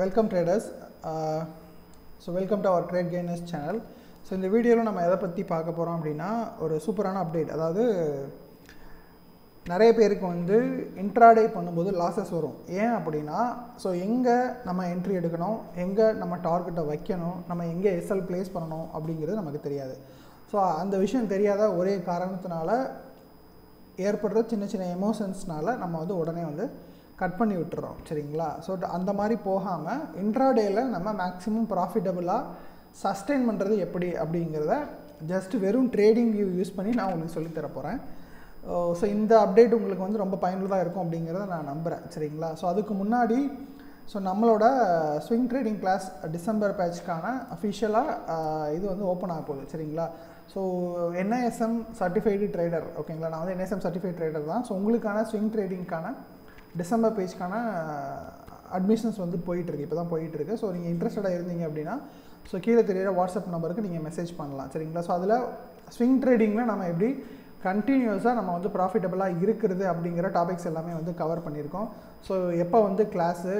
Welcome traders so welcome to our trade gainers channel so இந்த வீடியோவில் நம்ம எதை பற்றி பார்க்க போகிறோம் அப்படின்னா ஒரு சூப்பரான அப்டேட் அதாவது நிறைய பேருக்கு வந்து இன்ட்ராடே பண்ணும்போது லாஸஸ் வரும். ஏன் அப்படின்னா ஸோ எங்கே நம்ம என்ட்ரி எடுக்கணும் எங்கே நம்ம டார்கெட்டை வைக்கணும் நம்ம எங்கே எஸ்எல் ப்ளேஸ் பண்ணணும் அப்படிங்கிறது நமக்கு தெரியாது. ஸோ அந்த விஷயம் தெரியாத ஒரே காரணத்தினால ஏற்படுற சின்ன சின்ன எமோஷன்ஸ்னால நம்ம வந்து உடனே வந்து கட் பண்ணி விட்டுறோம் சரிங்களா? ஸோ அந்த மாதிரி போகாமல் இன்ட்ராடேயில் நம்ம மேக்ஸிமம் ப்ராஃபிட்டபுளாக சஸ்டெயின் பண்ணுறது எப்படி அப்படிங்கிறத ஜஸ்ட் வெறும் ட்ரேடிங் வியூ யூஸ் பண்ணி நான் உங்களுக்கு சொல்லித்தர போகிறேன் ஸோ இந்த அப்டேட் உங்களுக்கு வந்து ரொம்ப பயனுள்ளதாக இருக்கும் அப்படிங்கிறத நான் நம்புகிறேன் சரிங்களா? ஸோ அதுக்கு முன்னாடி ஸோ நம்மளோட ஸ்விங் ட்ரேடிங் கிளாஸ் டிசம்பர் பேட்ச்க்கான அஃபிஷியலாக இது வந்து ஓப்பன் ஆக போகுது சரிங்களா? ஸோ என்ஐஎஸ்எம் சர்டிஃபைடு ட்ரேடர் ஓகேங்களா நான் வந்து என்ஐஎஸ்எம் சர்டிஃபைட் ட்ரேடர் தான். ஸோ உங்களுக்கான ஸ்விங் ட்ரேடிங்க்கான டிசம்பர் பேஜ்க்கான அட்மிஷன்ஸ் வந்து போயிட்டுருக்கு இப்போ தான் போயிட்டுருக்கு. ஸோ நீங்கள் இன்ட்ரெஸ்டடாக இருந்தீங்க அப்படின்னா ஸோ கீழே தெரியிற வாட்ஸ்அப் நம்பருக்கு நீங்கள் மெசேஜ் பண்ணலாம் சரிங்களா? ஸோ அதில் ஸ்விங் ட்ரேடிங்கில் நம்ம எப்படி கண்டினியூஸாக நம்ம வந்து ப்ராஃபிட்டபுளாக இருக்கிறது அப்படிங்கிற டாபிக்ஸ் எல்லாமே வந்து கவர் பண்ணியிருக்கோம். ஸோ எப்போ வந்து கிளாஸு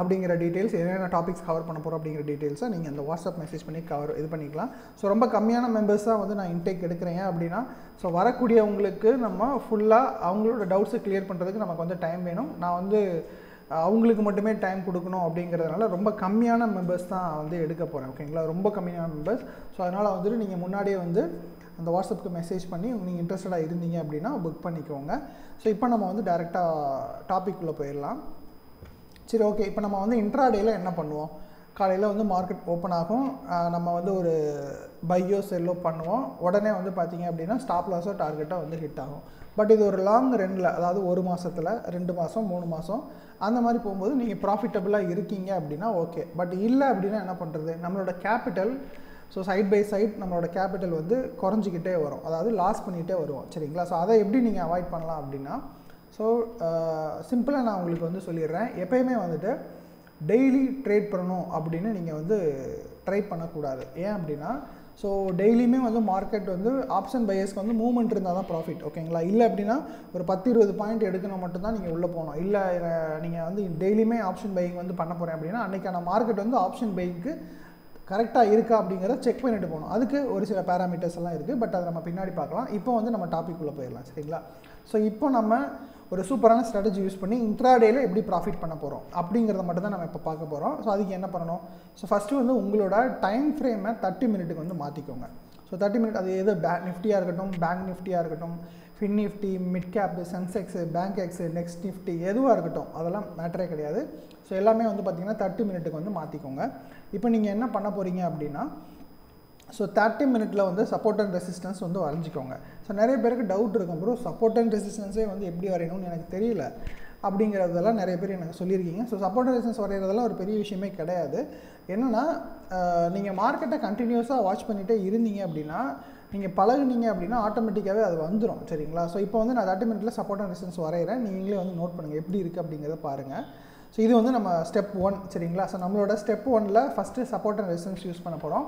அப்படிங்கிற டீட்டெயில்ஸ் என்னென்ன டாபிக்ஸ் கவர் பண்ண போகிறோம் அப்படிங்கிற டீட்டெயில்ஸை நீங்கள் அந்த வாட்ஸ்அப் மெசேஜ் பண்ணி கவர் இது பண்ணிக்கலாம். ஸோ ரொம்ப கம்மியான மெம்பர்ஸ் தான் வந்து நான் இன்டேக் எடுக்கிறேன் அப்படின்னா ஸோ வரக்கூடியவங்களுக்கு நம்ம ஃபுல்லாக அவங்களோட டவுட்ஸை கிளியர் பண்ணுறதுக்கு நமக்கு வந்து டைம் வேணும். நான் வந்து அவங்களுக்கு மட்டுமே டைம் கொடுக்கணும் அப்படிங்கிறதுனால ரொம்ப கம்மியான மெம்பர்ஸ் தான் வந்து எடுக்க போகிறேன் ஓகேங்களா ரொம்ப கம்மியான மெம்பர்ஸ் ஸோ அதனால் வந்துட்டு நீங்கள் முன்னாடியே வந்து அந்த வாட்ஸ்அப்புக்கு மெசேஜ் பண்ணி நீங்கள் இன்ட்ரெஸ்டடாக இருந்தீங்க அப்படின்னா புக் பண்ணிக்கோங்க. ஸோ இப்போ நம்ம வந்து டேரெக்டாக டாபிக் உள்ளே போயிடலாம். சரி ஓகே இப்போ நம்ம வந்து இன்ட்ராடேயில் என்ன பண்ணுவோம்? காலையில் வந்து மார்க்கெட் ஓப்பன் ஆகும். நம்ம வந்து ஒரு பையோ செல்லோ பண்ணுவோம். உடனே வந்து பார்த்திங்க அப்படின்னா ஸ்டாப் லாஸோ டார்கெட்டோ வந்து ஹிட் ஆகும். பட் இது ஒரு லாங் ரெண்டில் அதாவது ஒரு மாதத்தில் ரெண்டு மாதம் மூணு மாதம் அந்த மாதிரி போகும்போது நீங்கள் ப்ராஃபிட்டபுளாக இருக்கீங்க அப்படின்னா ஓகே பட் இல்லை அப்படின்னா என்ன பண்ணுறது நம்மளோட capital so side by side நம்மளோட கேபிட்டல் வந்து குறைஞ்சிக்கிட்டே வரும். அதாவது லாஸ் பண்ணிகிட்டே வருவோம். சரிங்களா? ஸோ அதை எப்படி நீங்கள் அவாய்ட் பண்ணலாம் அப்படின்னா ஸோ சிம்பிளாக uh, நான் உங்களுக்கு வந்து சொல்லிடுறேன். எப்பயுமே வந்துட்டு டெய்லி ட்ரேட் பண்ணணும் அப்படின்னு நீங்கள் வந்து ட்ரை பண்ணக்கூடாது. ஏன் அப்படின்னா ஸோ டெய்லியுமே வந்து மார்க்கெட் வந்து ஆப்ஷன் பையஸ்க்கு வந்து மூவ்மெண்ட் இருந்தால் தான் ப்ராஃபிட் ஓகேங்களா இல்லை அப்படின்னா ஒரு பத்து இருபது பாயிண்ட் எடுக்கணும் மட்டும்தான் நீங்கள் உள்ளே போகணும். இல்லை நீங்கள் வந்து டெய்லியுமே ஆப்ஷன் பையிங் வந்து பண்ண போகிறேன் அப்படின்னா அன்றைக்கான மார்க்கெட் வந்து ஆப்ஷன் பையிங்க்கு கரெக்டாக இருக்கா அப்படிங்கிறத செக் பண்ணிட்டு போகணும். அதுக்கு ஒரு சில பேராமீட்டர்ஸ் எல்லாம் இருக்குது பட் அதை நம்ம பின்னாடி பார்க்கலாம். இப்போ வந்து நம்ம டாபிக் உள்ளே போயிடலாம் சரிங்களா? ஸோ இப்போ நம்ம ஒரு சூப்பரான ஸ்ட்ராட்டஜி யூஸ் பண்ணி இன்ட்ராடேயில் எப்படி ப்ராஃபிட் பண்ண போகிறோம் அப்படிங்கிறத மட்டும் தான் நம்ம இப்போ பார்க்க போகிறோம் ஸோ அதுக்கு என்ன பண்ணணும்? ஸோ ஃபஸ்ட்டு வந்து உங்களோட டைம் ஃப்ரேமை தேர்ட்டி மினிட்டுக்கு வந்து மாற்றிக்கோங்க ஸோ தேர்ட்டி மினிட் அது எது? பே நிஃப்டியாக இருக்கட்டும் பேங்க் நிஃப்டியாக இருக்கட்டும் Fin Nifty mid cap Sensex Bankex next Nifty எதுவாக இருக்கட்டும் அதெல்லாம் மேட்டரே கிடையாது. ஸோ எல்லாமே வந்து பார்த்திங்கன்னா தேர்ட்டி மினிட்டுக்கு வந்து மாற்றிக்கோங்க இப்போ நீங்கள் என்ன பண்ண போகிறீங்க அப்படின்னா ஸோ தேர்ட்டி மினிட்ல வந்து சப்போர்ட் அண்ட் ரெசிஸ்டன்ஸ் வந்து வரைஞ்சிக்கோங்க. ஸோ நிறைய பேருக்கு டவுட் இருக்கும். ப்ரோ சப்போர்ட் அண்ட் ரெசிஸ்டன்ஸே வந்து எப்படி வரையணும்னு எனக்கு தெரியல. அப்படிங்கிறதெல்லாம் நிறைய பேர் எனக்கு சொல்லியிருக்கீங்க. ஸோ சப்போர்ட் அண்ட் ரெசிஸ்டன்ஸ் வரைகிறதெல்லாம் ஒரு பெரிய விஷயமே கிடையாது. என்னென்னா நீங்கள் மார்க்கெட்டை கண்டினியூஸாக வாட்ச் பண்ணிகிட்டே இருந்தீங்க அப்படின்னா நீங்கள் பழகுனீங்க அப்படின்னா ஆட்டோமேட்டிக்காகவே அது வந்துடும் சரிங்களா? ஸோ இப்போ வந்து நான் தேர்ட்டி மினிட்ல சப்போர்ட் அண்ட் ரெசிஸ்டன்ஸ் வரைகிறேன் நீங்களே வந்து நோட் பண்ணுங்கள் எப்படி இருக்குது அப்படிங்கிறத பாருங்கள் ஸோ இது வந்து நம்ம ஸ்டெப் ஒன் சரிங்களா? ஸோ நம்மளோட ஸ்டெப் ஒனில் first support and resistance use பண்ண போகிறோம்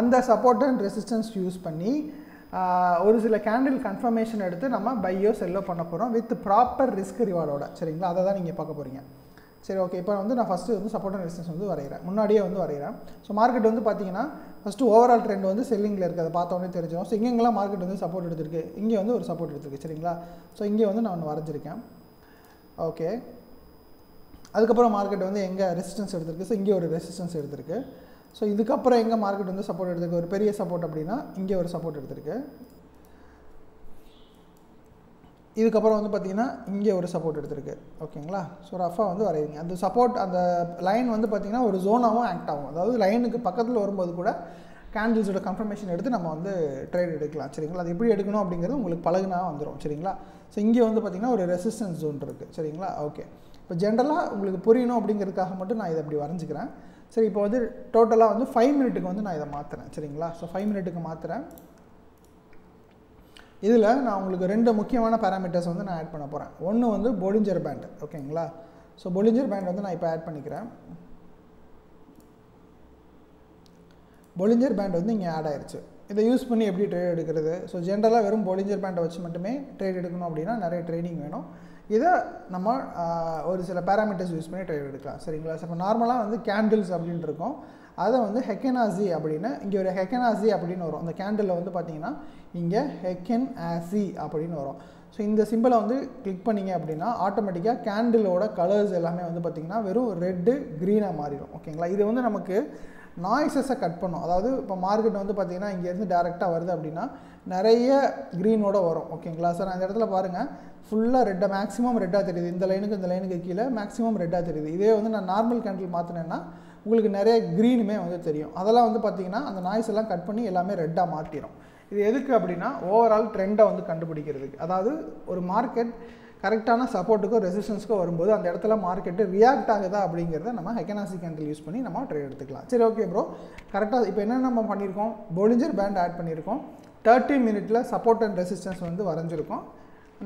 அந்த சப்போர்ட் அண்ட் ரெசிஸ்டன்ஸ் யூஸ் பண்ணி ஒரு சில கேண்டில் கன்ஃபர்மேஷன் எடுத்து நம்ம பையோ செல்லோ பண்ண போகிறோம் வித் ப்ராப்பர் ரிஸ்க் ரிவார்டோட சரிங்களா? அதை தான் நீங்கள் பார்க்க போகிறீங்க சரி ஓகே இப்போ வந்து நான் ஃபஸ்ட்டு வந்து சப்போர்ட் அண்ட் ரெசிஸ்டன்ஸ் வந்து வரைகிறேன். முன்னாடியே வந்து வரைகிறேன். ஸோ மார்க்கெட் வந்து பார்த்தீங்கன்னா ஃபஸ்ட்டு ஓவரால் ட்ரெண்ட் வந்து செல்லிங்கில் இருக்குது. அதை பார்த்தோன்னே தெரிஞ்சிடும். ஸோ இங்கெங்கெல்லாம் மார்க்கெட் வந்து சப்போர்ட் எடுத்திருக்கு? இங்கே வந்து ஒரு சப்போர்ட் எடுத்திருக்கு. சரிங்களா? ஸோ இங்கே வந்து நான் ஒன்று வரைஞ்சிருக்கேன். ஓகே அதுக்கப்புறம் மார்க்கெட் வந்து எங்கே ரெசிஸ்டன்ஸ் எடுத்திருக்கு? ஸோ இங்கே ஒரு ரெசிஸ்டன்ஸ் எடுத்திருக்கு. ஸோ இதுக்கப்புறம் எங்கே மார்க்கெட் வந்து சப்போர்ட் எடுத்துருக்கு? ஒரு பெரிய சப்போர்ட் அப்படின்னா இங்கே ஒரு சப்போர்ட் எடுத்திருக்கு. இதுக்கப்புறம் வந்து பார்த்திங்கன்னா இங்கே ஒரு சப்போர்ட் எடுத்திருக்கு. ஓகேங்களா ஸோ ரஃபாக வந்து வரைவீங்க அந்த சப்போர்ட் அந்த லைன் வந்து பார்த்திங்கன்னா ஒரு ஜோனாகவும் ஆக்ட் ஆகும். அதாவது லைனுக்கு பக்கத்தில் வரும்போது கூட கேண்டில்ஸோட கன்ஃபர்மேஷன் எடுத்து நம்ம வந்து ட்ரேட் எடுக்கலாம். சரிங்களா? அது எப்படி எடுக்கணும் அப்படிங்கிறது உங்களுக்கு பழகுனா வந்துடும் சரிங்களா? ஸோ இங்கே வந்து பார்த்திங்கன்னா ஒரு ரெசிஸ்டன்ஸ் ஜோன் இருக்குது சரிங்களா? ஓகே இப்போ ஜென்ரலாக உங்களுக்கு புரியணும் அப்படிங்கிறதுக்காக மட்டும் நான் இதை அப்படி வரைஞ்சிக்கிறேன். சரி இப்போ வந்து டோட்டலாக வந்து ஃபைவ் மினிட்டுக்கு வந்து நான் இதை மாற்றுறேன் சரிங்களா? ஸோ ஃபைவ் மினிட்டுக்கு மாற்றுறேன் இதில் நான் உங்களுக்கு ரெண்டு முக்கியமான பேராமீட்டர்ஸ் வந்து நான் ஆட் பண்ண போகிறேன் ஒன்று வந்து பொலிஞ்சர் பேண்ட் ஓகேங்களா? ஸோ பொலிஞ்சர் பேண்ட் வந்து நான் இப்போ ஆட் பண்ணிக்கிறேன். பொலிஞ்சர் பேண்ட் வந்து இங்கே ஆட் ஆயிடுச்சு இதை யூஸ் பண்ணி எப்படி ட்ரேட் எடுக்கிறது? ஸோ ஜென்ரலாக வெறும் பொலிஞ்சர் பேண்டை வச்சு மட்டுமே ட்ரேட் எடுக்கணும் அப்படின்னா நிறைய ட்ரைனிங் வேணும். இதை நம்ம ஒரு சில பேராமீட்டர்ஸ் யூஸ் பண்ணி ட்ரைவ் எடுக்கலாம். சரிங்களா? ஸோ இப்போ நார்மலாக வந்து கேண்டில்ஸ் அப்படின்னு இருக்கும். அதை வந்து ஹெக்கனாசி அப்படின்னு இங்கே ஒரு ஹெக்கனாசி அப்படின்னு வரும். அந்த கேண்டிலில் வந்து பார்த்தீங்கன்னா இங்கே ஹெக்கன் ஆசி அப்படின்னு வரும். ஸோ இந்த சிம்பிளை வந்து கிளிக் பண்ணீங்க அப்படின்னா ஆட்டோமேட்டிக்காக கேண்டிலோட கலர்ஸ் எல்லாமே வந்து பார்த்திங்கன்னா வெறும் ரெட்டு க்ரீனாக மாறிடும். ஓகேங்களா இது வந்து நமக்கு நாய்ஸஸை கட் பண்ணும். அதாவது இப்போ மார்க்கெட் வந்து பார்த்திங்கன்னா இங்கேருந்து டேரெக்டாக வருது அப்படின்னா நிறைய க்ரீனோட வரும். ஓகேங்களா சார் அந்த இடத்துல பாருங்கள் ஃபுல்லாக ரெட்டாக மேக்ஸிமம் ரெட்டாக தெரியுது. இந்த லைனுக்கு இந்த லைனுக்கு கீழே மேக்ஸிமம் ரெட்டாக தெரியுது. இதே வந்து நான் நார்மல் கேண்டில் மாற்றினேன்னா உங்களுக்கு நிறைய க்ரீனுமே வந்து தெரியும். அதெல்லாம் வந்து பார்த்திங்கன்னா அந்த நாய்ஸ் எல்லாம் கட் பண்ணி எல்லாமே ரெட்டாக மாற்றிடும் இது எதுக்கு அப்படின்னா ஓவரால் ட்ரெண்டை வந்து கண்டுபிடிக்கிறதுக்கு. அதாவது ஒரு மார்க்கெட் கரெக்டான சப்போர்ட்டுக்கோ ரெசிஸ்டன்ஸ்க்கோ வரும்போது அந்த இடத்துல மார்க்கெட்டு ரியாக்ட் ஆகுதா அப்படிங்கிறத நம்ம ஹெக்கனாசி கேண்டில் யூஸ் பண்ணி நம்ம ட்ரேட் எடுத்துக்கலாம். சரி ஓகே ப்ரோ கரெக்டாக இப்போ என்ன நம்ம பண்ணியிருக்கோம்? பொலிஞ்சர் பேண்ட் ஆட் பண்ணியிருக்கோம். தேர்ட்டி மினிட்ல சப்போர்ட் அண்ட் ரெசிஸ்டன்ஸ் வந்து வரைஞ்சிருக்கோம்.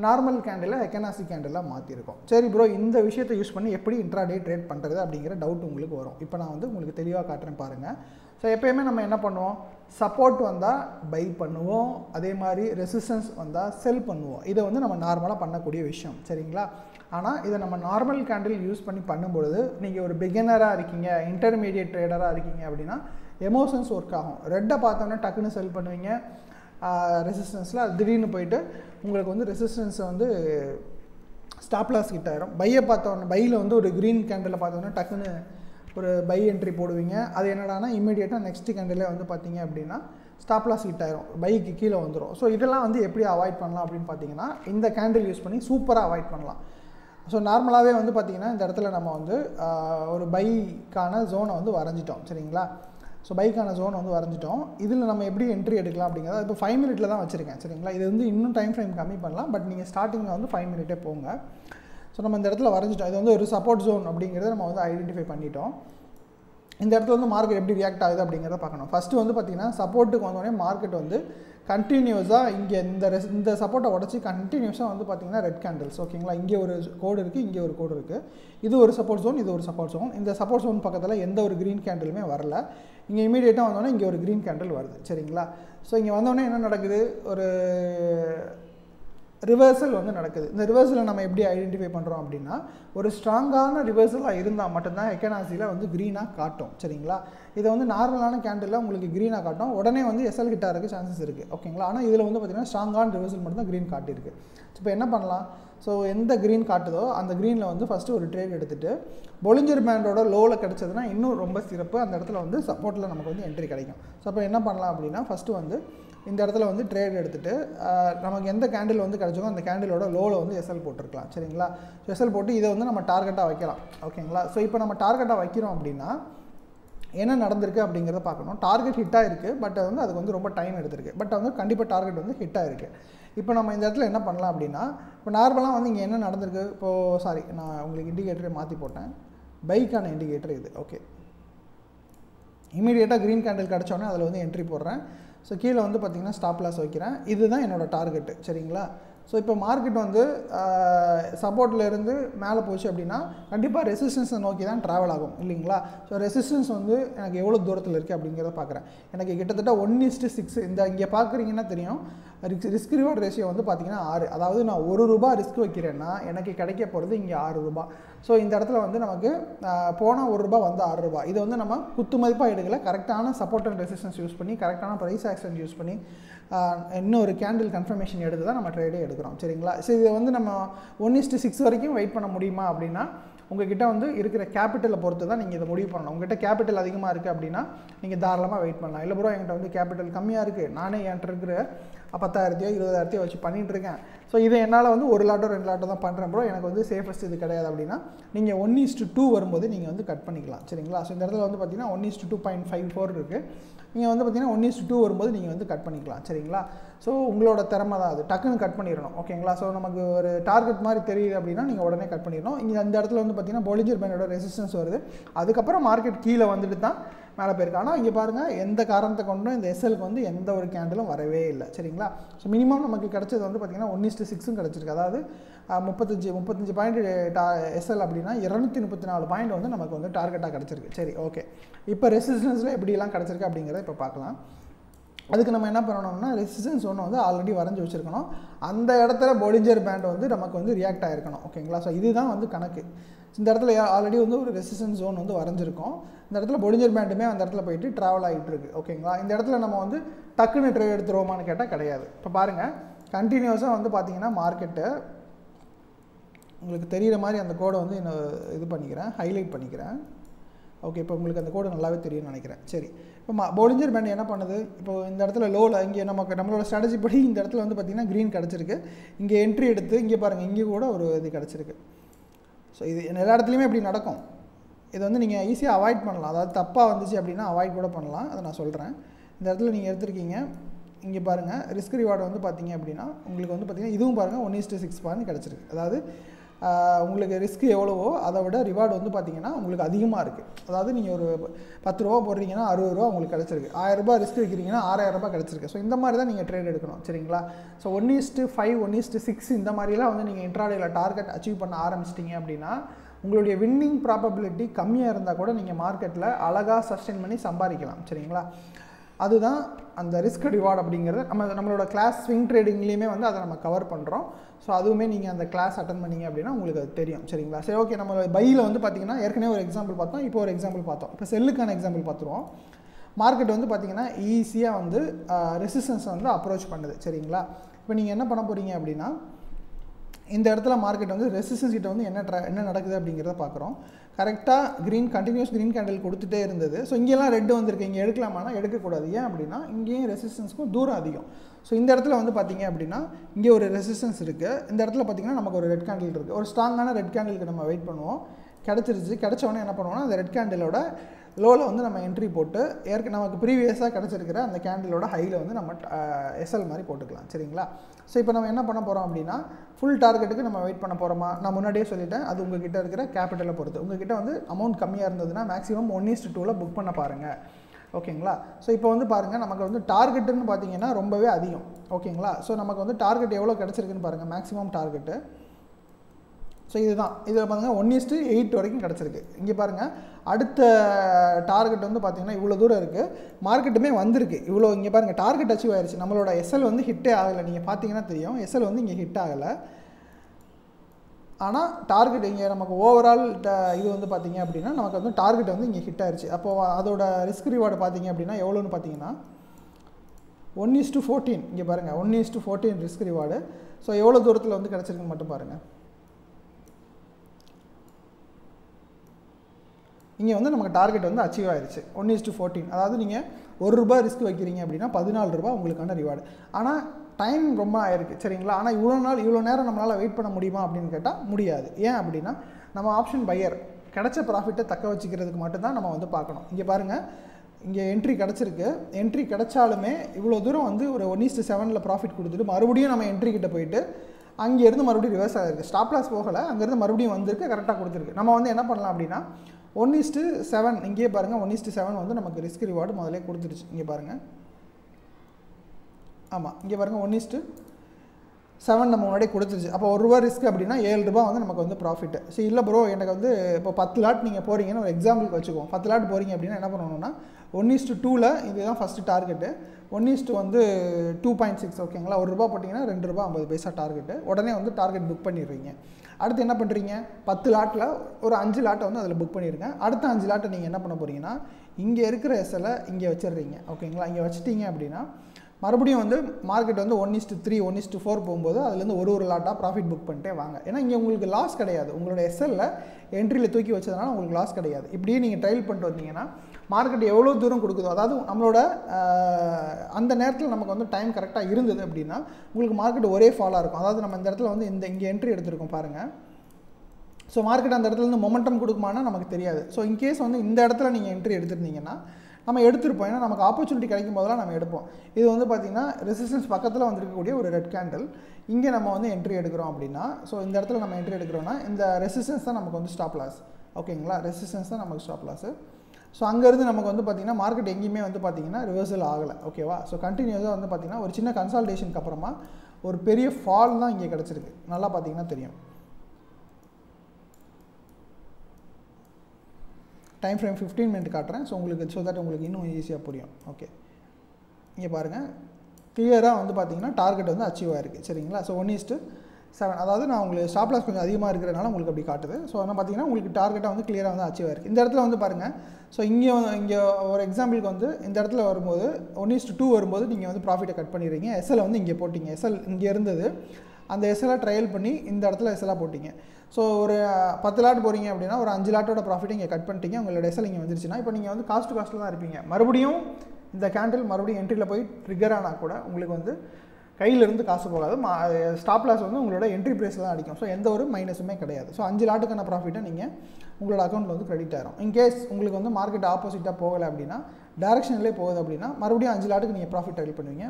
நார்மல் கேண்டில் எக்கனாசி கேண்டிலாக மாற்றிருக்கோம் சரி ப்ரோ இந்த விஷயத்தை யூஸ் பண்ணி எப்படி இன்ட்ராடே ட்ரேட் பண்ணுறது அப்படிங்கிற டவுட் உங்களுக்கு வரும். இப்போ நான் வந்து உங்களுக்கு தெளிவாக காட்டுறேன் பாருங்கள் ஸோ எப்பயுமே நம்ம என்ன பண்ணுவோம்? சப்போர்ட் வந்தால் பை பண்ணுவோம். அதே மாதிரி ரெசிஸ்டன்ஸ் வந்தால் செல் பண்ணுவோம். இதை வந்து நம்ம நார்மலாக பண்ணக்கூடிய விஷயம். சரிங்களா? ஆனால் இதை நம்ம நார்மல் கேண்டில் யூஸ் பண்ணி பண்ணும்பொழுது நீங்கள் ஒரு பிகினராக இருக்கீங்க இன்டர்மீடியட் ட்ரேடராக இருக்கீங்க அப்படின்னா எமோஷன்ஸ் ஒர்க் ஆகும். ரெட்டை பார்த்தோன்னே டக்குன்னு செல் பண்ணுவீங்க. ரெசிஸ்டன்ஸில் திடீர்னு போயிட்டு உங்களுக்கு வந்து ரெசிஸ்டன்ஸை வந்து ஸ்டாப்லாஸ் கிட்ட ஆயிரும். பையை பார்த்தோன்னே பையில் வந்து ஒரு க்ரீன் கேண்டில் பார்த்தோன்னே டக்குன்னு ஒரு பை என்ட்ரி போடுவீங்க. அது என்னடானா இமீடியட்டாக நெக்ஸ்ட் கேண்டிலே வந்து பார்த்தீங்க அப்படின்னா ஸ்டாப் லாஸ் ஹிட் ஆயிரும். பைக்கு கீழே வந்துடும் ஸோ இதெல்லாம் வந்து எப்படி அவாய்ட் பண்ணலாம் அப்படின்னு பார்த்தீங்கன்னா இந்த கேண்டில் யூஸ் பண்ணி சூப்பராக அவாய்ட் பண்ணலாம். ஸோ நார்மலாகவே வந்து பார்த்திங்கன்னா இந்த இடத்துல நம்ம வந்து ஒரு பைக்கான ஜோனை வந்து வரைஞ்சிட்டோம். சரிங்களா? ஸோ பைக்கான ஜோன் வந்து வரைஞ்சிட்டோம். இதில் நம்ம எப்படி என்ட்ரி எடுக்கலாம் அப்படிங்கிறத இப்போ ஃபைவ் மினிட்ல தான் வச்சுருக்கேன். சரிங்களா? இது வந்து இன்னும் டைம் ஃப்ரேம் கம்மி பண்ணலாம். பட் நீங்கள் ஸ்டார்டிங்கில் வந்து ஃபைவ் மினிட்டே போங்க. ஸோ நம்ம இந்த இடத்துல வரைஞ்சிட்டோம். இது வந்து ஒரு சப்போர்ட் ஜோன் அப்படிங்கிறத நம்ம வந்து ஐடென்டிஃபை பண்ணிட்டோம். இந்த இடத்துல வந்து மார்க்கெட் எப்படி ரியாக்ட் ஆகுது அப்படிங்கிறத பார்க்கணும். ஃபஸ்ட்டு வந்து பார்த்தீங்கன்னா சப்போர்ட்டுக்கு வந்தோடனே மார்க்கெட் வந்து கண்டினியூஸாக இங்கே இந்த ரெஸ் இந்த சப்போர்ட்டை உடச்சி கண்டினியூஸாக வந்து பார்த்தீங்கன்னா ரெட் கேண்டில்ஸ் ஓகேங்களா இங்கே ஒரு கோடு இருக்குது இங்கே ஒரு கோடு இருக்குது இது ஒரு சப்போர்ட் ஜோன் இது ஒரு சப்போர்ட் ஜோன் இந்த சப்போர்ட் ஜோன் பக்கத்தில் எந்த ஒரு க்ரீன் கேண்டிலுமே வரல. இங்கே இமீடியட்டாக வந்தோடனே இங்கே ஒரு க்ரீன் கேண்டில் வருது. சரிங்களா? ஸோ இங்கே வந்தோடனே என்ன நடக்குது? ஒரு ரிவர்சல் வந்து நடக்குது. இந்த ரிவர்சலை நம்ம எப்படி ஐடென்டிஃபை பண்ணுறோம் அப்படின்னா ஒரு ஸ்ட்ராங்கான ரிவர்சலாக இருந்தால் மட்டும்தான் எக்கனாசியில் வந்து க்ரீனாக காட்டும். சரிங்களா? இதை வந்து நார்மலான கேண்டில் உங்களுக்கு க்ரீனாக காட்டும். உடனே வந்து எஸ்எல் கிட்டாருக்கு சான்சஸ் இருக்குது ஓகேங்களா ஆனால் இதில் வந்து பார்த்திங்கன்னா ஸ்ட்ராங்கான ரிவர்சல் மட்டும் தான் க்ரீன் காட்டியிருக்கு. இப்போ என்ன பண்ணலாம்? ஸோ எந்த க்ரீன் காட்டுதோ அந்த க்ரீனில் வந்து ஃபஸ்ட்டு ஒரு ட்ரேட் எடுத்துகிட்டு பொலிஞ்சர் பேண்டோட லோவில் கிடச்சதுன்னா இன்னும் ரொம்ப சிறப்பு. அந்த இடத்துல வந்து சப்போர்ட்டில் நமக்கு வந்து என்ட்ரி கிடைக்கும். ஸோ அப்போ என்ன பண்ணலாம் அப்படின்னா ஃபஸ்ட்டு வந்து இந்த இடத்துல வந்து ட்ரேட் எடுத்துகிட்டு நமக்கு எந்த கேண்டில் வந்து கிடச்சிக்கோ அந்த கேண்டிலோட லோவில் வந்து எஸ்எல் போட்டிருக்கலாம். சரிங்களா? எஸ்எல் போட்டு இதை வந்து நம்ம டார்கெட்டாக வைக்கலாம். ஓகேங்களா? ஸோ இப்போ நம்ம டார்கெட்டாக வைக்கிறோம் அப்படின்னா என்ன நடந்திருக்கு அப்படிங்கிறத பார்க்கணும். டார்கெட் ஹிட்டாக இருக்குது பட் வந்து அதுக்கு வந்து ரொம்ப டைம் எடுத்திருக்கு. பட் வந்து கண்டிப்பாக டார்கெட் வந்து ஹிட்டாக இருக்குது இப்போ நம்ம இந்த இடத்துல என்ன பண்ணலாம் அப்படின்னா இப்போ நார்மலாக வந்து இங்கே என்ன நடந்திருக்கு? இப்போது சாரி நான் உங்களுக்கு இண்டிகேட்டரை மாற்றி போட்டேன். பைக்கான இண்டிகேட்டர் இது. ஓகே இமீடியட்டாக க்ரீன் கேண்டில் கிடச்சோன்னே அதில் வந்து என்ட்ரி போடுறேன். ஸோ கீழே வந்து பார்த்திங்கன்னா ஸ்டாப் லாஸ் வைக்கிறேன். இதுதான் என்னோடய டார்கெட்டு சரிங்களா? ஸோ இப்போ மார்க்கெட் வந்து சப்போர்ட்லேருந்து மேலே போச்சு அப்படின்னா கண்டிப்பாக ரெசிஸ்டன்ஸை நோக்கி தான் ட்ராவல் ஆகும். இல்லைங்களா? ஸோ ரெசிஸ்டன்ஸ் வந்து எனக்கு எவ்வளோ தூரத்தில் இருக்குது அப்படிங்கிறத பார்க்குறேன் எனக்கு கிட்டத்தட்ட ஒன் இஸ்ட்டு சிக்ஸ் இந்த இங்கே பார்க்குறீங்கன்னா தெரியும். ரிஸ்க் ரிஸ்க் ரிவார்ட் ரேஷியோ வந்து பார்த்திங்கன்னா ஆறு. அதாவது நான் ஒரு ரூபா ரிஸ்க் வைக்கிறேன்னா எனக்கு கிடைக்க போகிறது இங்கே ஆறு ரூபா. ஸோ இந்த இடத்துல வந்து நமக்கு போனால் ஒரு ரூபா வந்து ஆறு ரூபா. இதை வந்து நம்ம குத்து மதிப்பாக எடுக்கல. கரெக்டான சப்போர்ட் அண்ட் ரெசிஸ்டன்ஸ் யூஸ் பண்ணி கரெக்டான ப்ரைஸ் ஆக்ஷன் யூஸ் பண்ணி இன்னும் ஒரு கேண்டில் கன்ஃபர்மேஷன் எடுத்து தான் நம்ம ட்ரேடே எடுக்கிறோம். சரிங்களா? ஸோ இதை வந்து நம்ம ஒன் இஸ்ட்டு சிக்ஸ் வரைக்கும் வெயிட் பண்ண முடியுமா அப்படின்னா உங்ககிட்ட வந்து இருக்கிற கேபிட்டலை பொறுத்து தான் நீங்கள் இதை முடிவு பண்ணணும். உங்ககிட்ட கேபிட்டல் அதிகமாக இருக்குது அப்படின்னா நீங்கள் தாராளமாக வெயிட் பண்ணலாம். இல்லை ப்ரோ என்கிட்ட வந்து கேபிட்டல் கம்மியாக இருக்குது நானே என்கிட்ட இருக்கிற பத்தாயிரத்தையோ இருபதாயிரத்தையோ வச்சு பண்ணிட்டுருக்கேன். ஸோ இதை என்னால் வந்து ஒரு லாட்டோ ரெண்டு லாட்டோ தான் பண்ணுறேன் ப்ரோ எனக்கு வந்து சேஃபஸ்ட் இது கிடையாது அப்படின்னா நீங்கள் ஒன் இஸ்ட்டு டூ வரும்போது நீங்கள் வந்து கட் பண்ணிக்கலாம். சரிங்களா? ஸோ இந்த இடத்துல வந்து பார்த்தீங்கன்னா one is to two point five four இருக்குது நீங்கள் வந்து பார்த்தீங்கன்னா ஒன் இஸ்ட்டு டூ வரும்போது நீங்கள் வந்து கட் பண்ணிக்கலாம். சரிங்களா? ஸோ உங்களோட திறமை தான் அது. டக்குன்னு கட் பண்ணிடணும். ஓகேங்களா? ஸோ நமக்கு ஒரு டார்கெட் மாதிரி தெரியுது அப்படின்னா நீங்கள் உடனே கட் பண்ணிடணும். இங்கே அந்த இடத்துல வந்து பார்த்தீங்கன்னா பொலிஞ்சர் பேனோட ரெசிஸ்டன்ஸ் வருது. அதுக்கப்புறம் மார்க்கெட் கீழே வந்துட்டு தான் மேலே போயிருக்கு. ஆனால் இங்கே பாருங்கள் எந்த காரணத்தை கொண்டும் இந்த எஸ்எலுக்கு வந்து எந்த ஒரு கேண்டிலும் வரவே இல்லை. சரிங்களா? ஸோ மினிமம் நமக்கு கிடச்சது வந்து பார்த்திங்கன்னா ஒன் இஸ்ட்டு சிக்ஸும் கிடச்சிருக்கு. அதாவது முப்பத்தஞ்சு முப்பத்தஞ்சு பாயிண்ட் டா எஸ்எல் அப்படின்னா இரநூத்தி முப்பத்தி நாலு பாயிண்ட் வந்து நமக்கு வந்து டார்கெட்டாக கிடச்சிருக்கு. சரி ஓகே இப்போ ரெசிஸ்டன்ஸில் எப்படிலாம் கிடச்சிருக்கு அப்படிங்கிறத இப்போ பார்க்கலாம் அதுக்கு நம்ம என்ன பண்ணணும்னா ரெசிஸ்டன்ஸ் ஒன்று வந்து ஆல்ரெடி வரைஞ்சி வச்சுருக்கணும். அந்த இடத்துல பொலிஞ்சர் பேண்ட் வந்து நமக்கு வந்து ரியாக்ட் ஆகிருக்கணும் ஓகேங்களா ஸோ இதுதான் வந்து கணக்கு. இந்த இடத்துல ஆல்ரெடி வந்து ஒரு ரெசிஸ்டன்ஸ் ஜோன் வந்து வரைஞ்சிருக்கோம். இந்த இடத்துல பொலிஞ்சர் பேண்டுமே அந்த இடத்துல போயிட்டு ட்ராவல் ஆகிட்டு இருக்கு ஓகேங்களா இந்த இடத்துல நம்ம வந்து டக்குன்னு ட்ரேட் எடுத்துருவோமான்னு கேட்டால் கிடையாது. இப்போ பாருங்கள் கண்டினியூஸாக வந்து பார்த்தீங்கன்னா மார்க்கெட்டு உங்களுக்கு தெரிகிற மாதிரி அந்த கோடை வந்து என்ன இது பண்ணிக்கிறேன் ஹைலைட் பண்ணிக்கிறேன். ஓகே இப்போ உங்களுக்கு அந்த கோடு நல்லாவே தெரியும்னு நினைக்கிறேன். சரி இப்போ மா பொலிஞ்சர் பேண்ட் என்ன பண்ணுது? இப்போ இந்த இடத்துல லோவில் இங்கே நமக்கு நம்மளோட ஸ்ட்ராட்டஜி படி இந்த இடத்துல வந்து பார்த்திங்கன்னா க்ரீன் கிடச்சிருக்கு. இங்கே என்ட்ரி எடுத்து இங்கே பாருங்கள் இங்கே கூட ஒரு இது கிடச்சிருக்கு. ஸோ இது எல்லா இடத்துலையுமே இப்படி நடக்கும். இதை வந்து நீங்கள் ஈஸியாக அவாய்ட் பண்ணலாம். அதாவது தப்பாக வந்துச்சு அப்படின்னா அவாய்ட் கூட பண்ணலாம். அதை நான் சொல்கிறேன் இந்த இடத்துல நீங்கள் எடுத்திருக்கீங்க. இங்கே பாருங்கள் ரிஸ்க் ரிவார்டு வந்து பார்த்தீங்க அப்படின்னா உங்களுக்கு வந்து பார்த்தீங்கன்னா இதுவும் பாருங்கள் ஒன் இஸ்ட்டு சிக்ஸ் பாயிண்ட் கிடச்சிருக்கு. அதாவது உங்களுக்கு ரிஸ்க் எவ்வளவோ அதை விட ரிவார்டு வந்து பார்த்தீங்கன்னா உங்களுக்கு அதிகமாக இருக்குது அதாவது நீங்கள் ஒரு பத்து ரூபா போடுறீங்கன்னா அறுபது ரூபா உங்களுக்கு கிடச்சிருக்கு. ஆயிரம் ரூபாய் ரிஸ்க் வைக்கிறீங்கன்னா ஆறாயிரம் ரூபாய் கிடச்சிருக்கு. ஸோ இந்த மாதிரி தான் நீங்கள் ட்ரேட் எடுக்கணும். சரிங்களா? So one is to five one is to six இந்த மாதிரிலாம் வந்து நீங்கள் இன்ட்ராடேயில் டார்கெட் அச்சீவ் பண்ண ஆரம்பிச்சிட்டிங்க அப்படின்னா உங்களுடைய வின்னிங் ப்ராபபிலிட்டி கம்மியாக இருந்தால் கூட நீங்கள் மார்க்கெட்டில் அழகாக சஸ்டெயின் பண்ணி சம்பாதிக்கலாம் சரிங்களா? அதுதான் அந்த ரிஸ்க் ரிவார்ட் அப்படிங்கிறது. நம்ம நம்மளோட கிளாஸ் ஸ்விங் ட்ரேடிங்லேயுமே வந்து அதை நம்ம கவர் பண்ணுறோம் ஸோ அதுவுமே நீங்கள் அந்த கிளாஸ் அட்டன் பண்ணீங்க அப்படின்னா உங்களுக்கு அது தெரியும் சரிங்களா? சரி ஓகே நம்ம பையில் வந்து பார்த்தீங்கன்னா ஏற்கனவே ஒரு எக்ஸாம்பிள் பார்த்தோம் இப்போ ஒரு எக்ஸாம்பிள் பார்த்தோம். இப்போ செல்லுக்கான எக்ஸாம்பிள் பார்த்துருவோம். மார்க்கெட் வந்து பார்த்தீங்கன்னா ஈஸியாக வந்து ரெசிஸ்டன்ஸை வந்து அப்ரோச் பண்ணுது சரிங்களா? இப்போ நீங்கள் என்ன பண்ண போகிறீங்க அப்படின்னா இந்த இடத்துல மார்க்கெட் வந்து ரெசிஸ்டன்ஸ் கிட்ட வந்து என்ன ட்ரா என்ன நடக்குது அப்படிங்கிறத பார்க்குறோம். கரெக்டாக க்ரீன் கண்டினியூஸ் க்ரீன் கேண்டில் கொடுத்துட்டே இருந்தது. ஸோ இங்கெல்லாம் ரெட் வந்திருக்கு. இங்கே எடுக்கலாமானா எடுக்கக்கூடாது. ஏன் அப்படின்னா இங்கேயும் ரெசிஸ்டன்ஸ்க்கும் தூரம் அதிகம். ஸோ இந்த இடத்துல வந்து பார்த்தீங்க அப்படின்னா இங்கே ஒரு ரெசிஸ்டன்ஸ் இருக்குது இந்த இடத்துல பார்த்தீங்கன்னா நமக்கு ஒரு ரெட் கேண்டில் இருக்குது ஒரு ஸ்ட்ராங்கான ரெட் கேண்டிலுக்கு நம்ம வெயிட் பண்ணுவோம். கிடச்சிருச்சு. கிடச்ச உடனே என்ன பண்ணுவோம்னா அந்த ரெட் கேண்டிலோட லோவில் வந்து நம்ம என்ட்ரி போட்டு ஏற்க நமக்கு ப்ரீவியஸாக கிடச்சிருக்கிற அந்த கேண்டிலோட ஹையில் வந்து நம்ம எஸ்எல் மாதிரி போட்டுக்கலாம் சரிங்களா? ஸோ இப்போ நம்ம என்ன பண்ண போகிறோம் அப்படின்னா ஃபுல் டார்கெட்டுக்கு நம்ம வெயிட் பண்ண போகிறோமா நான் முன்னாடியே சொல்லிட்டேன் அது உங்ககிட்ட இருக்கிற கேபிட்டலை பொறுத்து. உங்ககிட்ட வந்து அமௌண்ட் கம்மியாக இருந்ததுன்னா மேக்ஸிமம் ஒன் இஸ்ட் டூவில் புக் பண்ண பாருங்கள் ஓகேங்களா? ஸோ இப்போ வந்து பாருங்கள் நமக்கு வந்து டார்கெட்டுன்னு பார்த்தீங்கன்னா ரொம்பவே அதிகம். ஓகேங்களா? ஸோ நமக்கு வந்து டார்கெட் எவ்வளோ கிடச்சிருக்குன்னு பாருங்கள் மேக்ஸிமம் டார்கெட்டு ஸோ இதுதான். இதில் பாருங்கள் ஒன் இஸ்ட்டு எயிட் வரைக்கும் கிடச்சிருக்கு. இங்கே பாருங்கள் அடுத்த டார்கெட் வந்து பார்த்தீங்கன்னா இவ்வளோ தூரம் இருக்குது மார்க்கெட்டுமே வந்திருக்கு. இவ்வளோ இங்கே பாருங்கள் டார்கெட் அச்சீவ் ஆயிடுச்சு நம்மளோட எஸ்எல் வந்து ஹிட்டே ஆகலை. நீங்கள் பார்த்தீங்கன்னா தெரியும். எஸ்எல் வந்து இங்கே ஹிட் ஆகலை. ஆனால் டார்கெட் இங்கே நமக்கு ஓவரால் இது வந்து பார்த்தீங்க அப்படின்னா நமக்கு வந்து டார்கெட் வந்து இங்கே ஹிட் ஆயிடுச்சு அப்போது அதோட ரிஸ்க் ரிவார்டு பார்த்தீங்க அப்படின்னா எவ்வளோன்னு பார்த்தீங்கன்னா ஒன் இஸ் டு ஃபோர்டீன் இங்கே பாருங்கள் one is to fourteen risk reward so எவ்வளோ தூரத்தில் வந்து கிடச்சிருக்குன்னு மட்டும் பாருங்கள் இங்கே வந்து நமக்கு டார்கெட் வந்து அச்சீவ் ஆயிடுச்சு ஒன் இஸ் டு ஃபோர்டீன் அதாவது நீங்கள் ஒரு ரூபாய் ரிஸ்க் வைக்கிறீங்க அப்படின்னா பதினாலு ரூபா உங்களுக்கான ரிவார்டு ஆனால் டைம் ரொம்ப ஆயிருக்கு சரிங்களா? ஆனால் இவ்வளோ நாள் இவ்வளோ நேரம் நம்மளால் வெயிட் பண்ண முடியுமா அப்படின்னு கேட்டால் முடியாது. ஏன் அப்படின்னா நம்ம ஆப்ஷன் பையர் கிடைச்ச ப்ராஃபிட்டை தக்க வச்சுக்கிறதுக்கு மட்டும்தான் நம்ம வந்து பார்க்கணும். இங்கே பாருங்கள் இங்கே என்ட்ரி கிடச்சிருக்கு. என்ட்ரி கிடச்சாலுமே இவ்வளோ தூரம் வந்து ஒரு ஒன் இஸ்ட்டு செவனில் ப்ராஃபிட் கொடுத்துட்டு மறுபடியும் நம்ம என்ட்ரி கிட்ட போயிட்டு அங்கேருந்து மறுபடியும் ரிவர்ஸ் ஆகிருக்கு ஸ்டாப்லாஸ் போகலை அங்கேருந்து மறுபடியும் வந்திருக்கு கரெக்டாக கொடுத்துருக்கு. நம்ம வந்து என்ன பண்ணலாம் அப்படின்னா ஒன் இஸ்ட்டு செவன் இங்கேயே பாருங்கள் ஒன் இஸ்ட்டு செவன் வந்து நமக்கு ரிஸ்க் ரிவார்டு முதலே கொடுத்துருச்சு இங்கே பாருங்கள் ஆமாம் இங்கே பாருங்கள் ஒன் இஸ்ட்டு செவன் நம்ம முன்னாடி கொடுத்துருச்சு அப்போ ஒரு ரூபா ரிஸ்க் அப்படின்னா ஏழு ரூபா வந்து நமக்கு வந்து ப்ராஃபிட் ஸோ இல்லை ப்ரோ எனக்கு வந்து இப்போ பத்து லாட் நீங்கள் போகிறீங்கன்னு ஒரு எக்ஸாம்பிளுக்கு வச்சுக்குவோம். பத்து லாட் போகிறீங்க அப்படின்னா என்ன பண்ணணும்னா ஒன் இஸ்ட்டு டூவில் இதுதான் first target one is to வந்து டூ பாயிண்ட் சிக்ஸ் ஓகேங்களா ஒரு ரூபா போட்டிங்கன்னா ரெண்டு ரூபா ஐம்பது பைசா டார்கெட்டு உடனே வந்து டார்கெட் புக் பண்ணிடுறீங்க. அடுத்து என்ன பண்ணுறீங்க பத்து லாட்டில் ஒரு அஞ்சு லாட்டை வந்து அதில் புக் பண்ணியிருக்கேன் அடுத்த அஞ்சு லாட்டை நீங்கள் என்ன பண்ண போகிறீங்கன்னா இங்கே இருக்கிற எஸ்எலை இங்கே வச்சிடுறீங்க. ஓகேங்களா இங்கே வச்சிட்டிங்க அப்படின்னா மறுபடியும் வந்து மார்க்கெட் வந்து one is to three one is to four போகும்போது அதுலேருந்து ஒரு ஒரு லாட்டாக ப்ராஃபிட் புக் பண்ணிட்டே வாங்க. ஏன்னா இங்கே உங்களுக்கு லாஸ் கிடையாது. உங்களோட எஸ்எல்ல என்ட்ரியில் தூக்கி வச்சதுனால உங்களுக்கு லாஸ் கிடையாது. இப்படியே நீங்கள் ட்ரையல் பண்ணிட்டு வந்தீங்கன்னா மார்க்கெட் எவ்வளோ தூரம் கொடுக்குதோ அதாவது நம்மளோட அந்த நேரத்தில் நமக்கு வந்து டைம் கரெக்டாக இருந்தது அப்படின்னா உங்களுக்கு மார்க்கெட் ஒரே ஃபாலாக இருக்கும். அதாவது நம்ம இந்த இடத்துல வந்து இந்த இங்கே என்ட்ரி எடுத்திருக்கோம் பாருங்கள் ஸோ மார்க்கெட் அந்த இடத்துல இருந்து மொமெண்டம் கொடுக்குமானா நமக்கு தெரியாது. ஸோ இன்கேஸ் வந்து இந்த இடத்துல நீங்கள் என்ட்ரி எடுத்திருந்தீங்கன்னா நம்ம எடுத்திருப்போம் ஏன்னா நமக்கு ஆப்பர்ச்சுனிட்டி கிடைக்கும் போதெல்லாம் நம்ம எடுப்போம். இது வந்து பார்த்திங்கன்னா ரெசிஸ்டன்ஸ் பக்கத்தில் வந்திருக்கக்கூடிய ஒரு ரெட் கேண்டில் இங்கே நம்ம வந்து என்ட்ரி எடுக்கிறோம் அப்படின்னா ஸோ இந்த இடத்துல நம்ம என்ட்ரி எடுக்கிறோம்னா இந்த ரெசிஸ்டன்ஸ் தான் நமக்கு வந்து ஸ்டாப் லாஸ் ஓகேங்களா ரெசிஸ்டன்ஸ் தான் நமக்கு ஸ்டாப் லாஸு ஸோ அங்கேருந்து நமக்கு வந்து பார்த்திங்கன்னா மார்க்கெட் எங்கேயுமே வந்து பார்த்திங்கன்னா ரிவர்சல் ஆகலை. ஓகேவா ஸோ கண்டினியூஸாக வந்து பார்த்திங்கன்னா ஒரு சின்ன கன்சால்டேஷனுக்கு அப்புறமா ஒரு பெரிய ஃபால் தான் இங்கே கிடச்சிருக்கு. நல்லா பார்த்தீங்கன்னா தெரியும். டைம் ஃப்ரேம் ஃபிஃப்டீன் மினிட் காட்டுறேன். ஸோ உங்களுக்கு ஸோ தட் உங்களுக்கு இன்னும் ஈஸியாக புரியும். ஓகே இங்கே பாருங்கள் கிளியராக வந்து பார்த்தீங்கன்னா டார்கெட் வந்து அச்சீவ் ஆயிருக்கு. சரிங்களா? ஸோ ஒன் இஸ்ட்டு செவன் அதாவது நான் உங்களுக்கு ஸ்டாப் லாஸ் கொஞ்சம் அதிகமாக இருக்கிறனால உங்களுக்கு அப்படி காட்டுது. ஸோ என்ன பார்த்தீங்கன்னா உங்களுக்கு டார்கெட்டாக வந்து கிளியராக வந்து அச்சீவ் ஆயிருக்கு இந்த இடத்துல வந்து பாருங்கள் ஸோ இங்கே இங்கே ஒரு எக்ஸாம்பிளுக்கு வந்து இந்த இடத்துல வரும்போது ஒன் இஸ்ட் டூ வரும்போது நீங்கள் வந்து ப்ராஃபிட்டை கட் பண்ணிடுறீங்க. எஸ்எல் வந்து இங்கே போட்டிங்க. எஸ்எல் இங்கே இருந்தது. அந்த எஸ்எலாக ட்ரையல் பண்ணி இந்த இடத்துல எஸ்எல்லாம் போட்டிங்க. ஸோ ஒரு பத்து லாட் போகிறீங்க அப்படின்னா ஒரு அஞ்சு லாட்டோட ப்ராஃபிட் இங்கே கட் பண்ணிட்டீங்க. உங்களோட எஸ்எல் இங்கே வந்துருச்சுன்னா இப்போ நீங்கள் வந்து காஸ்ட் காஸ்ட்டில் தான் இருப்பீங்க. மறுபடியும் இந்த கேண்டில் மறுபடியும் என்ட்ரியில் போய் ட்ரிகர் ஆனால் கூட உங்களுக்கு வந்து கையிலிருந்து காசு போகாது. ஸ்டாப் லாஸ் வந்து உங்களோட என்ட்ரி ப்ரைஸில் தான் அடிக்கும். ஸோ எந்த ஒரு மைனஸுமே கிடையாது. ஸோ அஞ்சு லாட்டுக்கான ப்ராஃபிட்டை நீங்கள் உங்களோட அக்கௌண்ட்டில் வந்து கிரெடிட் ஆயிரும். இன்கேஸ் உங்களுக்கு வந்து மார்க்கெட் ஆப்போசிட்டாக போகலை அப்படின்னா டேரக்ஷன்லேயே போகுது அப்படின்னா மறுபடியும் அஞ்சு லாட்டுக்கு நீங்கள் ப்ராஃபிட் ட்ரைல் பண்ணுவீங்க.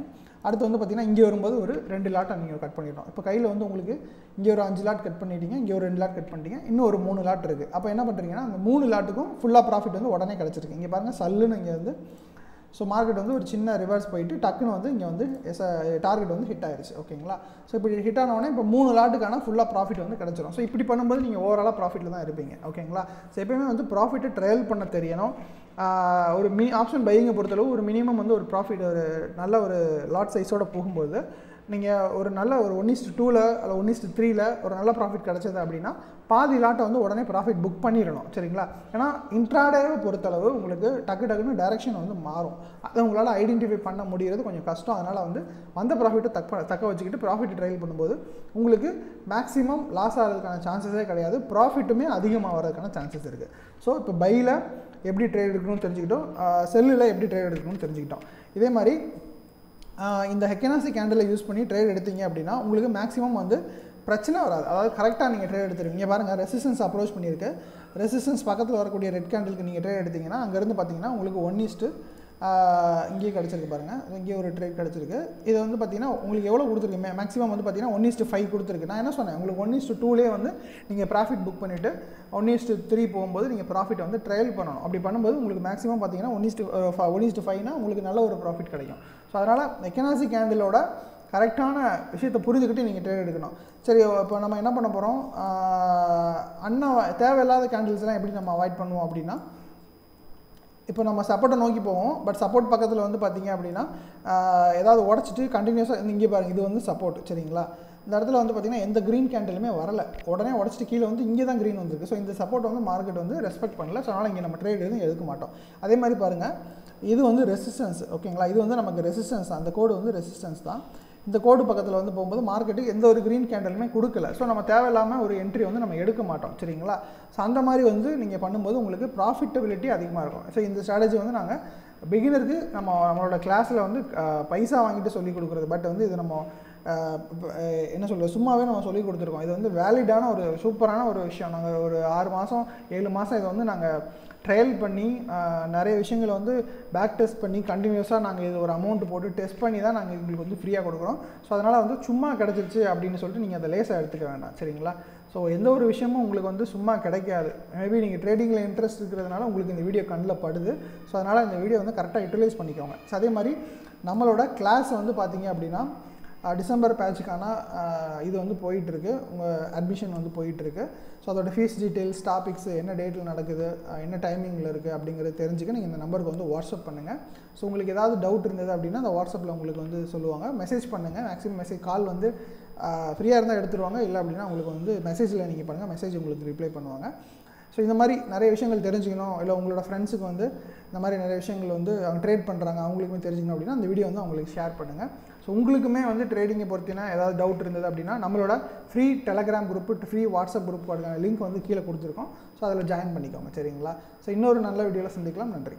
அடுத்து வந்து பார்த்தீங்கன்னா இங்கே வரும்போது ஒரு ரெண்டு லாட்டை நீங்கள் கட் பண்ணிடணும். இப்போ கையில் வந்து உங்களுக்கு இங்கே ஒரு அஞ்சு லாட் கட் பண்ணிட்டீங்க இங்கே ஒரு ரெண்டு லாட் கட் பண்ணிட்டீங்க இன்னும் ஒரு மூணு லாட் இருக்குது அப்போ என்ன பண்ணுறீங்கன்னா அந்த மூணு லாட்டுக்கும் ஃபுல்லாக ப்ராஃபிட் வந்து உடனே கிடச்சிருக்கு. இங்கே பாருங்கள் சல்லுன்னு இங்கே வந்து ஸோ மார்க்கெட் வந்து ஒரு சின்ன ரிவர்ஸ் போயிட்டு டக்குன்னு வந்து இங்கே வந்து எஸ் டார்கெட் uh, வந்து ஹிட் ஆயிருச்சு. ஓகேங்களா ஸோ இப்படி ஹிட் ஆனவொடனே இப்போ மூணு லாட்டுக்கான ஃபுல்லாக ப்ராஃபிட் வந்து கிடச்சிரும். ஸோ இப்படி பண்ணும்போது நீங்கள் ஓவராலாக ப்ராஃபிட்டில் தான் இருப்பீங்க. ஓகேங்களா ஸோ எப்பயுமே வந்து ப்ராஃபிட்டை ட்ரையல் பண்ண தெரியணும். ஒரு மி ஆப்ஷன் பையிங்கை பொறுத்தளவு ஒரு மினிமம் வந்து ஒரு ப்ராஃபிட் ஒரு நல்ல ஒரு லாட் சைஸோட போகும்போது நீங்கள் ஒரு நல்ல ஒரு ஒன் இஸ்ட் டூவில் அல்ல ஒன் இஸ்ட் த்ரீல ஒரு நல்ல ப்ராஃபிட் கிடச்சது அப்படின்னா பாதி லாட்டை வந்து உடனே ப்ராஃபிட் புக் பண்ணிடணும் சரிங்களா? ஏன்னா இன்ட்ராடேவை பொறுத்தளவு உங்களுக்கு டக்கு டக்குன்னு டைரெக்ஷன் வந்து மாறும். அதை உங்களால் ஐடென்டிஃபை பண்ண முடிகிறது கொஞ்சம் கஷ்டம். அதனால் வந்து வந்த ப்ராஃபிட்டை தக்க தக்க வச்சுக்கிட்டு ப்ராஃபிட் ட்ரையல் பண்ணும்போது உங்களுக்கு மேக்ஸிமம் லாஸ் ஆகிறதுக்கான சான்சஸே கிடையாது. ப்ராஃபிட்டுமே அதிகமாக வர்றதுக்கான சான்சஸ் இருக்குது ஸோ இப்போ பையில் எப்படி ட்ரேட் எடுக்கணும்னு தெரிஞ்சுக்கிட்டோம். செல்லில் எப்படி ட்ரேட் எடுக்கணும்னு தெரிஞ்சுக்கிட்டோம். இதே மாதிரி இந்த ஹெக்கனாசி கேண்டலை யூஸ் பண்ணி ட்ரேட் எடுத்தீங்க அப்படின்னா உங்களுக்கு மேக்ஸிமம் வந்து பிரச்சனை வராது. அதாவது கரெக்டாக நீங்கள் ட்ரேட் எடுத்துருவீங்க. பாருங்கள் ரெசிஸ்டன்ஸ் அப்ரோச் பண்ணியிருக்கு. ரெசிஸ்டன்ஸ் பக்கத்தில் வரக்கூடிய ரெட் கேண்டிலுக்கு நீங்கள் ட்ரேட் எடுத்தீங்கன்னா அங்கேருந்து பார்த்தீங்கன்னா உங்களுக்கு ஒன் இஸ்ட்டு இங்கேயே கிடச்சிருக்கு பாருங்கள் இங்கேயே ஒரு ட்ரேட் கிடச்சிருக்கு. இது வந்து பார்த்தீங்கன்னா உங்களுக்கு எவ்வளோ கொடுத்துருக்கு மே மேக்ஸிமம் வந்து பார்த்தீங்கன்னா ஒன் இஸ்ட்டு ஃபைவ் கொடுத்துருக்கு. நான் என்ன சொன்னேன்? உங்களுக்கு ஒன் இஸ்ட்டு டூலே வந்து நீங்கள் ப்ராஃபிட் புக் பண்ணிவிட்டு ஒன் இஸ்ட்டு த்ரீ போகும்போது நீங்கள் ப்ராஃபிட் வந்து ட்ரையல் பண்ணணும். அப்படி பண்ணும்போது உங்களுக்கு மேக்ஸிமம் பார்த்தீங்கன்னா one is to one is to ஃபைவ்னா உங்களுக்கு நல்ல ஒரு ப்ராஃபிட் கிடைக்கும். ஸோ அதனால் மெக்கனாசி கேண்டிலோட கரெக்டான விஷயத்தை புரிஞ்சுக்கிட்டு நீங்கள் ட்ரேட் எடுக்கணும். சரி இப்போ நம்ம என்ன பண்ண போகிறோம் அண்ணா தேவையில்லாத கேண்டில்ஸ்லாம் எப்படி நம்ம அவாய்ட் பண்ணுவோம் அப்படின்னா இப்போ நம்ம சப்போர்ட்டை நோக்கி போவோம். பட் சப்போர்ட் பக்கத்தில் வந்து பார்த்தீங்க அப்படின்னா ஏதாவது உடச்சிட்டு கண்டினியூஸாக இங்கே பாருங்கள் இது வந்து சப்போர்ட் சரிங்களா? இந்த இடத்துல வந்து பார்த்தீங்கன்னா எந்த க்ரீன் கேண்டிலுமே வரல. உடனே உடச்சிட்டு கீழே வந்து இங்கே தான் க்ரீன் வந்திருக்கு. ஸோ இந்த சப்போர்ட் வந்து மார்க்கெட் வந்து ரெஸ்பெக்ட் பண்ணல. ஸோ அதனால் இங்கே நம்ம ட்ரேட் எதுவும் எடுக்க மாட்டோம். அதே மாதிரி பாருங்கள் இது வந்து ரெசிஸ்டன்ஸ் ஓகேங்களா இது வந்து நமக்கு ரெசிஸ்டன்ஸ் அந்த கோடு வந்து ரெசிஸ்டன்ஸ் தான். இந்த கோடு பக்கத்தில் வந்து போகும்போது மார்க்கெட்டுக்கு எந்த ஒரு க்ரீன் கேண்டலுமே கொடுக்கல. ஸோ நம்ம தேவையில்லாமல் ஒரு என்ட்ரி வந்து நம்ம எடுக்க மாட்டோம் சரிங்களா? ஸோ அந்த மாதிரி வந்து நீங்கள் பண்ணும்போது உங்களுக்கு ப்ராஃபிட்டபிலிட்டி அதிகமாக இருக்கும். ஸோ இந்த ஸ்ட்ராட்டஜி வந்து நாங்கள் பிகினருக்கு நம்ம நம்மளோட கிளாஸில் வந்து பைசா வாங்கிட்டு சொல்லி கொடுக்குறது. பட் வந்து இது நம்ம என்ன சொல்கிறது சும்மாவே நம்ம சொல்லி கொடுத்துருக்கோம். இது வந்து வேலிடான ஒரு சூப்பரான ஒரு விஷயம். நாங்கள் ஒரு ஆறு மாதம் ஏழு மாதம் இதை வந்து நாங்கள் ட்ரையல் பண்ணி நிறைய விஷயங்களை வந்து பேக் டெஸ்ட் பண்ணி கண்டினியூஸாக நாங்கள் இது ஒரு அமௌண்ட் போட்டு டெஸ்ட் பண்ணி தான் நாங்கள் எங்களுக்கு வந்து ஃப்ரீயாக கொடுக்குறோம். ஸோ அதனால் வந்து சும்மா கிடச்சிருச்சு அப்படின்னு சொல்லிட்டு நீங்கள் அதை லேசாக எடுத்துக்க வேண்டாம். சரிங்களா? ஸோ எந்த ஒரு விஷயமும் உங்களுக்கு வந்து சும்மா கிடைக்காது. மேபி நீங்கள் ட்ரேடிங்கில் இன்ட்ரெஸ்ட் இருக்கிறதுனால உங்களுக்கு இந்த வீடியோ கண்ணில் படுது. ஸோ அதனால் இந்த வீடியோ வந்து கரெக்டாக யூட்டிலைஸ் பண்ணிக்கோங்க. ஸோ அதே மாதிரி நம்மளோட கிளாஸ் வந்து பார்த்தீங்க அப்படின்னா டிசம்பர் பேட்சுக்கான இது வந்து போயிட்டுருக்கு. உங்கள் அட்மிஷன் வந்து போயிட்டுருக்கு. ஸோ அதோட ஃபீஸ் டீட்டெயில்ஸ் டாபிக்ஸ் என்ன டேட்டில் நடக்குது என்ன டைமிங்கில் இருக்குது அப்படிங்கிறத தெரிஞ்சுக்க நீங்கள் இந்த நம்பருக்கு வந்து வாட்ஸ்அப் பண்ணுங்கள் ஸோ உங்களுக்கு ஏதாவது டவுட் இருந்தது அப்படின்னா அந்த வாட்ஸ்அப்பில் உங்களுக்கு வந்து சொல்லுவாங்க. மெசேஜ் பண்ணுங்கள் மேக்ஸிமம் மெசேஜ் கால் வந்து ஃப்ரீயாக இருந்தால் எடுத்துருவாங்க. இல்லை அப்படின்னா உங்களுக்கு வந்து மெசேஜில் நீங்கள் பண்ணுங்கள் மெசேஜ் உங்களுக்கு ரிப்ளை பண்ணுவாங்க. ஸோ இந்த மாதிரி நிறைய விஷயங்கள் தெரிஞ்சுக்கணும். இல்லை உங்களோட ஃப்ரெண்ட்ஸுக்கு வந்து இந்த மாதிரி நிறைய விஷயங்கள் வந்து அவங்க ட்ரேட் பண்ணுறாங்க அவங்களுக்குமே தெரிஞ்சுக்கணும் அப்படின்னா அந்த வீடியோ வந்து அவங்களுக்கு ஷேர் பண்ணுங்கள் ஸோ உங்களுக்குமே வந்து ட்ரேடிங்கை பொறுத்தினா ஏதாவது டவுட் இருந்தது அப்படின்னா நம்மளோட free Telegram group free WhatsApp group link வந்து கீழே கொடுத்துருக்கோம். ஸோ அதில் ஜாயின் பண்ணிக்கோங்க சரிங்களா? ஸோ இன்னொரு நல்ல வீடியோவில் சந்திக்கலாம். நன்றி.